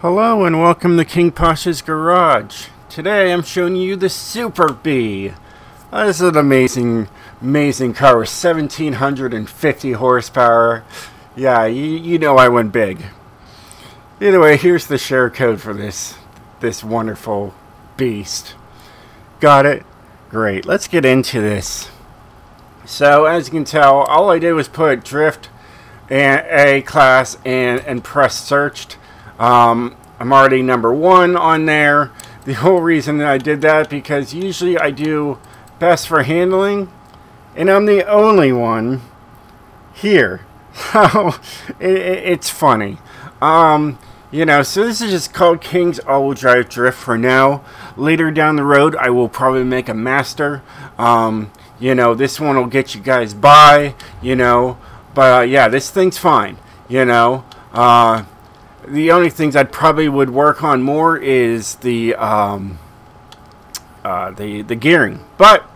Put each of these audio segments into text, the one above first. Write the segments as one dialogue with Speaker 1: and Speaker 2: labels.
Speaker 1: Hello and welcome to King Posh's Garage. Today I'm showing you the Super Bee. Uh, this is an amazing, amazing car with 1750 horsepower. Yeah, you, you know I went big. Either way, here's the share code for this, this wonderful beast. Got it? Great. Let's get into this. So as you can tell, all I did was put drift and A class and, and press searched. Um, I'm already number one on there. The whole reason that I did that because usually I do best for handling and I'm the only one here. So it, it, it's funny. Um, you know, so this is just called King's All-Wheel Drive Drift for now. Later down the road, I will probably make a master. Um, you know, this one will get you guys by, you know. But, uh, yeah, this thing's fine, you know. Uh, the only things I probably would work on more is the, um, uh, the, the gearing. But,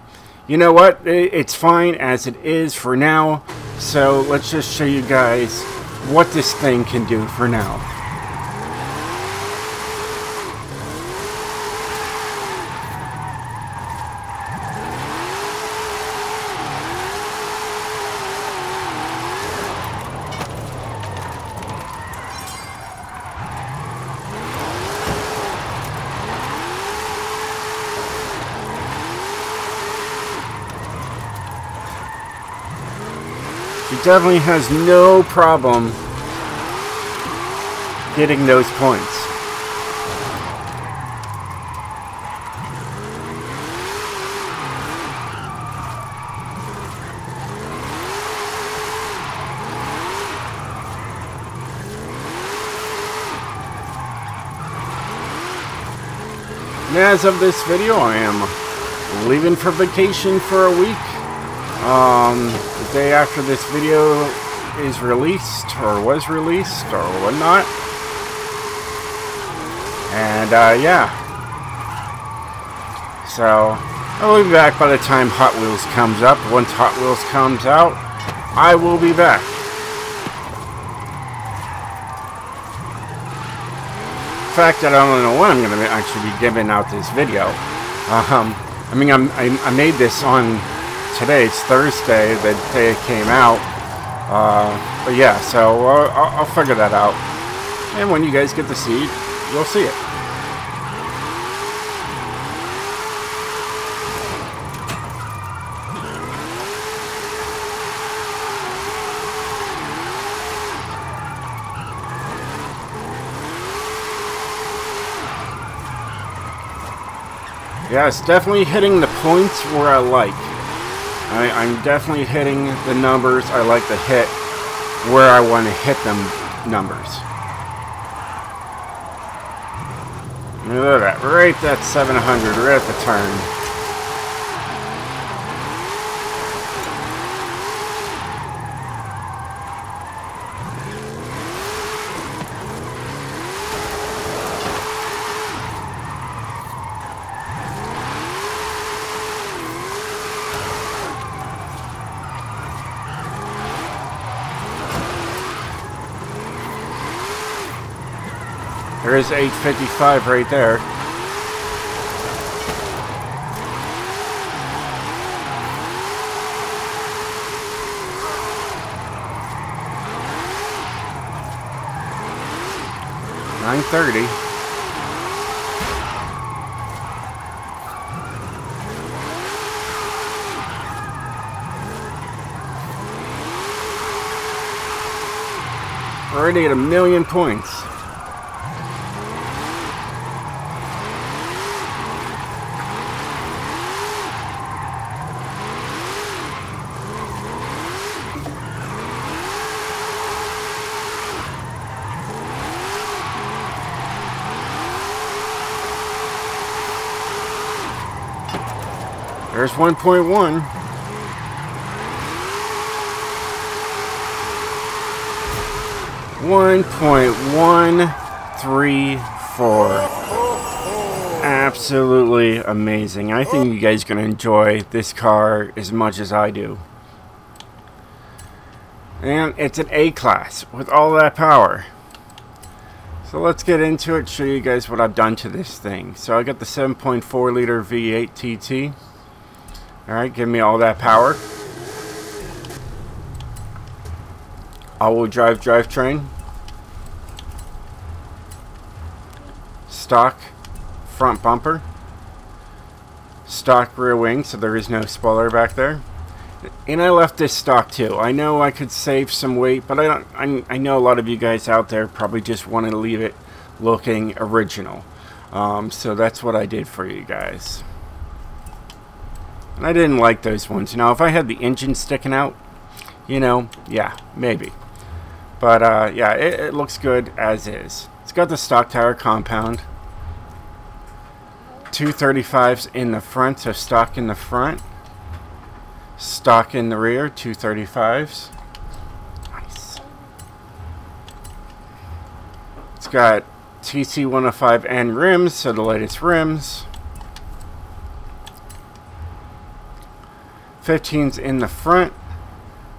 Speaker 1: you know what? It's fine as it is for now. So, let's just show you guys what this thing can do for now. He definitely has no problem getting those points. And as of this video, I am leaving for vacation for a week. Um, the day after this video is released, or was released, or whatnot. And, uh, yeah. So, I will be back by the time Hot Wheels comes up. Once Hot Wheels comes out, I will be back. Fact, that I don't know when I'm going to actually be giving out this video. Um, I mean, I'm, I, I made this on today. It's Thursday, the day it came out. Uh, but yeah, so uh, I'll, I'll figure that out. And when you guys get to see you'll see it. Yeah, it's definitely hitting the points where I like. I, I'm definitely hitting the numbers I like to hit where I want to hit them numbers. Look at that, right at 700, right at the turn. There is 855 right there. Nine thirty. Already at a million points. There's 1.1. One point one three four. Absolutely amazing. I think you guys are gonna enjoy this car as much as I do. And it's an A class with all that power. So let's get into it, show you guys what I've done to this thing. So I got the 7.4 liter V8 TT. Alright, give me all that power. All-wheel drive drivetrain. Stock front bumper. Stock rear wing, so there is no spoiler back there. And I left this stock too. I know I could save some weight, but I don't. I, I know a lot of you guys out there probably just want to leave it looking original. Um, so that's what I did for you guys. And I didn't like those ones. You know, if I had the engine sticking out, you know, yeah, maybe. But uh, yeah, it, it looks good as is. It's got the stock tire compound. 235s in the front, so stock in the front. Stock in the rear, 235s. Nice. It's got TC105N rims, so the latest rims. 15s in the front,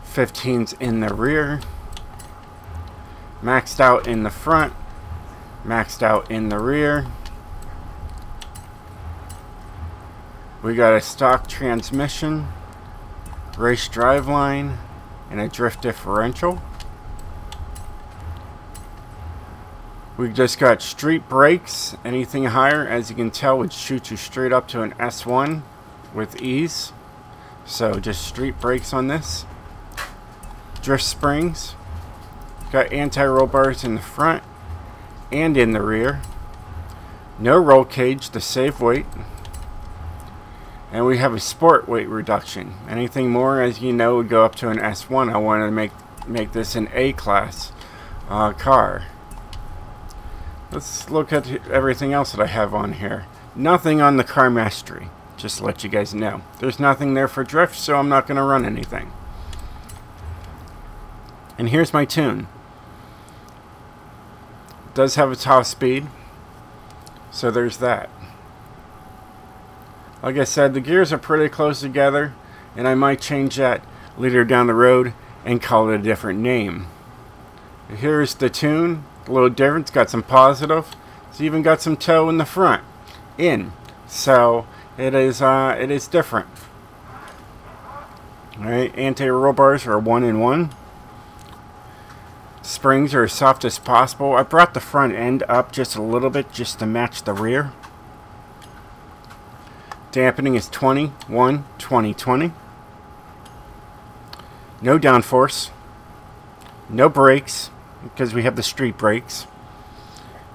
Speaker 1: 15s in the rear. Maxed out in the front, maxed out in the rear. We got a stock transmission race driveline, and a drift differential. We just got street brakes. Anything higher, as you can tell, would shoot you straight up to an S1 with ease. So just street brakes on this. Drift springs. Got anti-roll bars in the front and in the rear. No roll cage to save weight. And we have a sport weight reduction. Anything more, as you know, would go up to an S1. I wanted to make make this an A-class uh, car. Let's look at everything else that I have on here. Nothing on the car mastery. Just to let you guys know. There's nothing there for drift, so I'm not going to run anything. And here's my tune. It does have a top speed, so there's that. Like I said, the gears are pretty close together, and I might change that later down the road and call it a different name. Here's the tune, a little different, it's got some positive. It's even got some toe in the front, in. So it is uh, it is different. Alright, anti-roll bars are one in one. Springs are as soft as possible. I brought the front end up just a little bit just to match the rear. Dampening is 21, 20, 20. No downforce. No brakes, because we have the street brakes.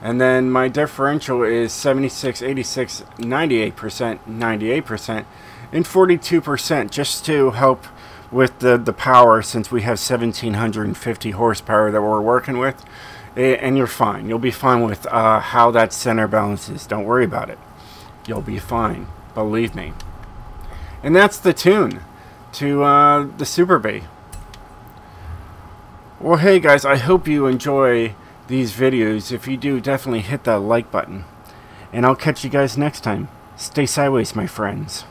Speaker 1: And then my differential is 76, 86, 98%, 98%, and 42% just to help with the, the power since we have 1750 horsepower that we're working with. And you're fine. You'll be fine with uh, how that center balances. Don't worry about it. You'll be fine. Believe me. And that's the tune to uh, the Super Bee. Well, hey guys, I hope you enjoy these videos. If you do, definitely hit that like button. And I'll catch you guys next time. Stay sideways, my friends.